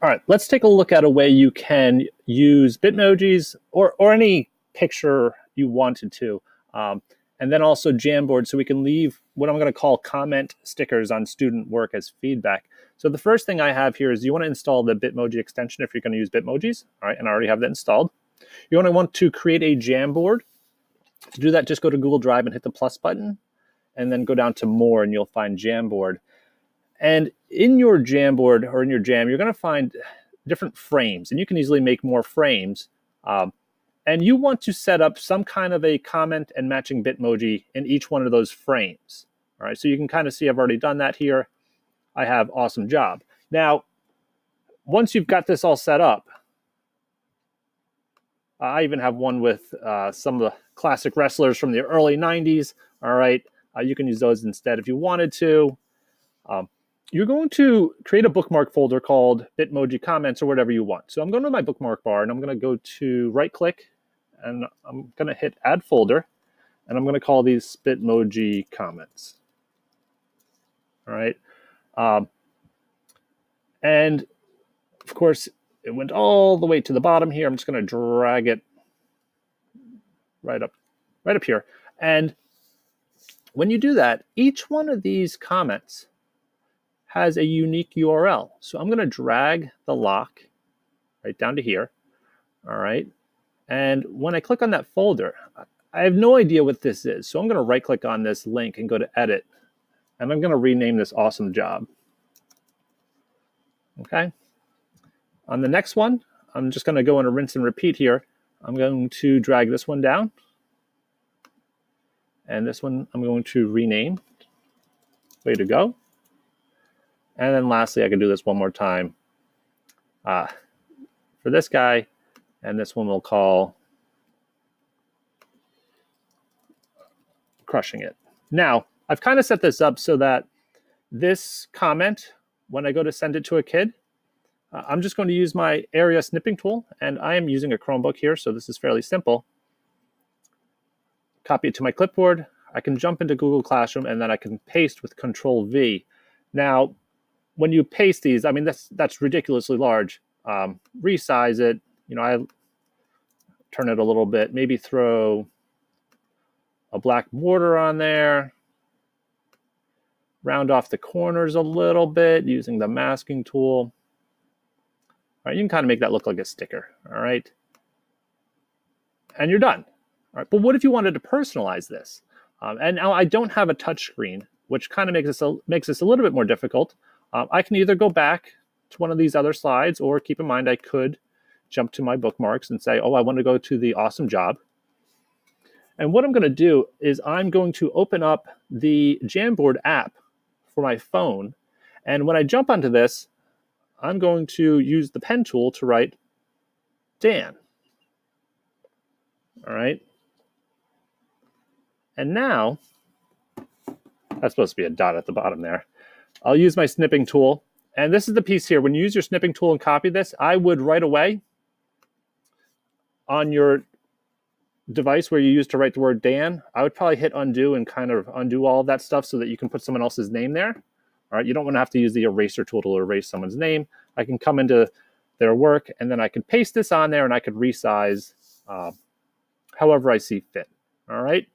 All right, let's take a look at a way you can use Bitmojis or, or any picture you wanted to. Um, and then also Jamboard so we can leave what I'm going to call comment stickers on student work as feedback. So the first thing I have here is you want to install the Bitmoji extension if you're going to use Bitmojis. All right, and I already have that installed. You want to want to create a Jamboard. To do that, just go to Google Drive and hit the plus button, and then go down to More, and you'll find Jamboard. And in your Jamboard or in your Jam, you're going to find different frames, and you can easily make more frames. Um, and you want to set up some kind of a comment and matching Bitmoji in each one of those frames. All right, so you can kind of see I've already done that here. I have awesome job. Now, once you've got this all set up, I even have one with uh, some of the classic wrestlers from the early 90s. All right, uh, you can use those instead if you wanted to. Um, you're going to create a bookmark folder called Bitmoji comments or whatever you want. So I'm going to my bookmark bar and I'm going to go to right click and I'm going to hit add folder and I'm going to call these Bitmoji comments. All right. Um, and of course, it went all the way to the bottom here. I'm just going to drag it right up, right up here. And when you do that, each one of these comments has a unique URL. So I'm going to drag the lock right down to here. All right. And when I click on that folder, I have no idea what this is. So I'm going to right click on this link and go to edit. And I'm going to rename this awesome job. Okay. On the next one, I'm just going to go in a rinse and repeat here. I'm going to drag this one down. And this one I'm going to rename. Way to go. And then lastly, I can do this one more time. Uh, for this guy, and this one we'll call crushing it. Now, I've kind of set this up so that this comment, when I go to send it to a kid, uh, I'm just going to use my area snipping tool, and I am using a Chromebook here, so this is fairly simple. Copy it to my clipboard. I can jump into Google Classroom, and then I can paste with Control V. Now, when you paste these, I mean, that's, that's ridiculously large. Um, resize it, you know, I turn it a little bit, maybe throw a black border on there, round off the corners a little bit using the masking tool. All right, you can kind of make that look like a sticker, all right? And you're done. All right, but what if you wanted to personalize this? Um, and now I don't have a touch screen, which kind of makes this a, makes this a little bit more difficult. Um, I can either go back to one of these other slides, or keep in mind I could jump to my bookmarks and say, oh, I want to go to the awesome job. And what I'm going to do is I'm going to open up the Jamboard app for my phone. And when I jump onto this, I'm going to use the pen tool to write Dan. All right. And now, that's supposed to be a dot at the bottom there. I'll use my snipping tool. And this is the piece here. When you use your snipping tool and copy this, I would right away on your device where you used to write the word Dan, I would probably hit undo and kind of undo all of that stuff so that you can put someone else's name there. All right, you don't want to have to use the eraser tool to erase someone's name. I can come into their work and then I can paste this on there and I could resize uh, however I see fit. All right.